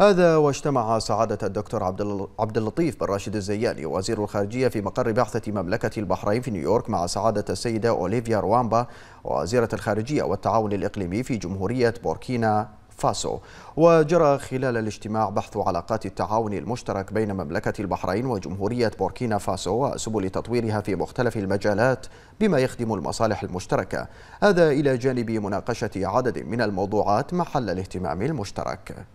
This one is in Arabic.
هذا واجتمع سعادة الدكتور عبد اللطيف بن راشد الزياني وزير الخارجية في مقر بعثة مملكة البحرين في نيويورك مع سعادة السيدة أوليفيا روامبا وزيرة الخارجية والتعاون الإقليمي في جمهورية بوركينا فاسو. وجرى خلال الاجتماع بحث علاقات التعاون المشترك بين مملكة البحرين وجمهورية بوركينا فاسو وسبل تطويرها في مختلف المجالات بما يخدم المصالح المشتركة. هذا إلى جانب مناقشة عدد من الموضوعات محل الاهتمام المشترك.